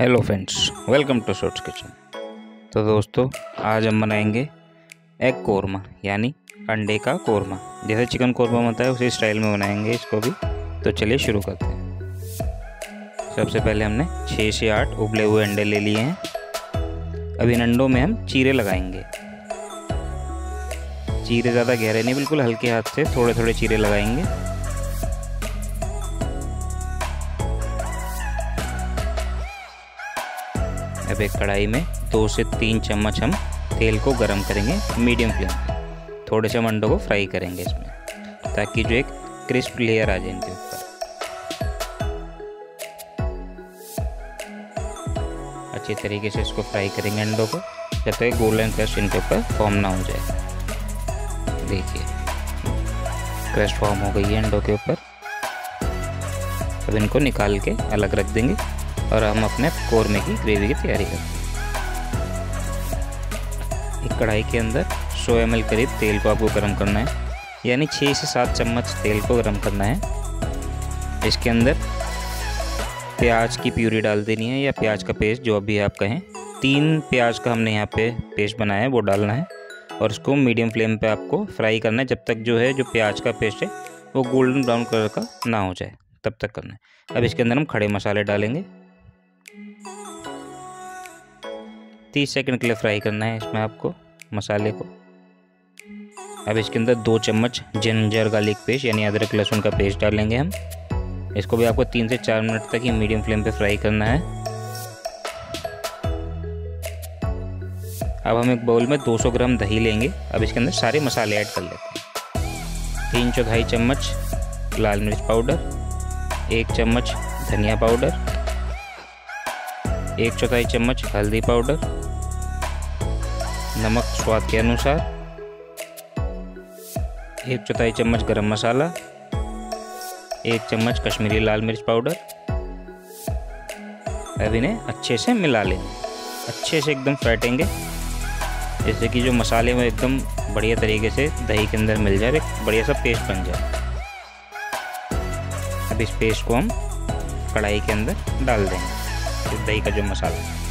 Hello friends, welcome to shorts kitchen. तो दोस्तों, आज हम बनाएँगे एग कोरमा यानी अंडे का कोरमा जैसे चिकन कोरमा होता है, उसी स्टाइल में बनाएँगे इसको भी। तो चलिए शुरू करते हैं। सबसे पहले हमने छः से आठ उबले हुए अंडे ले लिए हैं। अब इन अंडों में हम चीरे लगाएँगे। चीरे ज़्यादा गहरे नहीं, बिल्कुल हल्के हाथ से थोड़े थोड़े चीरे लगाएँगे। अब एक कढ़ाई में दो से तीन चम्मच हम तेल को गरम करेंगे मीडियम फ्लेम थोड़े से हम अंडों को फ्राई करेंगे इसमें, ताकि जो एक क्रिस्प लेयर आ जाए इनके ऊपर। अच्छी तरीके से इसको फ्राई करेंगे अंडों को, जब तक गोल्डन क्रस्ट इनके ऊपर फॉर्म ना हो जाए। देखिए क्रस्ट फॉर्म हो गई है अंडों के ऊपर। अब इनको निकाल के अलग रख देंगे। और हम अपने कोरमे की ग्रेवी की तैयारी करते हैं। एक कढ़ाई के अंदर 100 एम करीब तेल को आपको गर्म करना है, यानी 6 से 7 चम्मच तेल को गर्म करना है। इसके अंदर प्याज की प्यूरी डाल देनी है या प्याज का पेस्ट, जो अभी आप कहें। तीन प्याज का हमने यहाँ पे पेस्ट बनाया है, वो डालना है। और इसको मीडियम फ्लेम पे आपको फ्राई करना है, जब तक जो है, जो प्याज का पेस्ट है, वो गोल्डन ब्राउन कलर का ना हो जाए, तब तक करना है। अब इसके अंदर हम खड़े मसाले डालेंगे। तीस सेकंड के लिए फ्राई करना है इसमें आपको मसाले को। अब इसके अंदर दो चम्मच जिंजर गार्लिक पेस्ट यानी अदरक लहसुन का पेस्ट डालेंगे हम। इसको भी आपको तीन से चार मिनट तक ही मीडियम फ्लेम पे फ्राई करना है। अब हम एक बाउल में 200 ग्राम दही लेंगे। अब इसके अंदर सारे मसाले ऐड कर लेते हैं। तीन चौथाई चम्मच लाल मिर्च पाउडर, एक चम्मच धनिया पाउडर, एक चौथाई चम्मच हल्दी पाउडर नमक स्वाद के अनुसार, एक चौथाई चम्मच गरम मसाला, एक चम्मच कश्मीरी लाल मिर्च पाउडर। अब इन्हें अच्छे से मिला लेंगे अच्छे से एकदम फैटेंगे जैसे कि जो मसाले में एकदम बढ़िया तरीके से दही के अंदर मिल जाए बढ़िया सा पेस्ट बन जाए। अब इस पेस्ट को हम कढ़ाई के अंदर डाल देंगे दही का जो मसाला।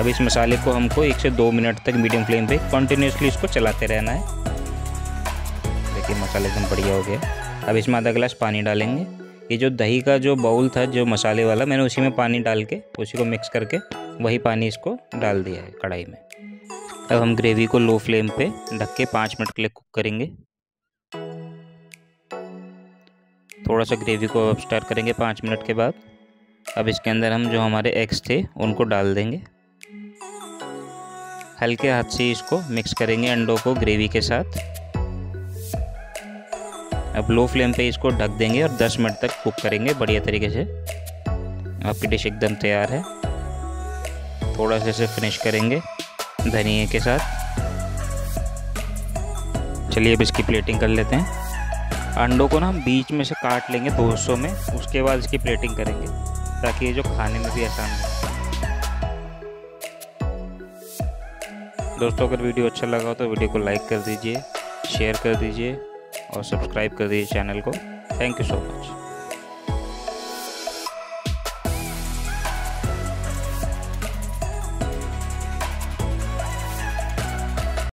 अब इस मसाले को हमको एक से दो मिनट तक मीडियम फ्लेम पे कंटिन्यूसली इसको चलाते रहना है। देखिए मसाले एकदम बढ़िया हो गया। अब इसमें आधा गिलास पानी डालेंगे। ये जो दही का जो बाउल था, जो मसाले वाला, मैंने उसी में पानी डाल के, उसी को मिक्स करके वही पानी इसको डाल दिया है कढ़ाई में। अब हम ग्रेवी को लो फ्लेम पे ढक के पाँच मिनट के लिए कुक करेंगे। थोड़ा सा ग्रेवी को अब स्टार्ट करेंगे पाँच मिनट के बाद। अब इसके अंदर हम जो हमारे एग्स थे, उनको डाल देंगे। हल्के हाथ से इसको मिक्स करेंगे अंडों को ग्रेवी के साथ। अब लो फ्लेम पे इसको ढक देंगे और 10 मिनट तक कुक करेंगे बढ़िया तरीके से। आपकी डिश एकदम तैयार है। थोड़ा सा इसे फिनिश करेंगे धनिए के साथ। चलिए अब इसकी प्लेटिंग कर लेते हैं। अंडों को ना हम बीच में से काट लेंगे दो हिस्सों में, उसके बाद इसकी प्लेटिंग करेंगे, ताकि ये जो खाने में भी आसान हो। दोस्तों, अगर वीडियो अच्छा लगा हो तो वीडियो को लाइक कर दीजिए शेयर कर दीजिए और सब्सक्राइब कर दीजिए चैनल को। Thank you so much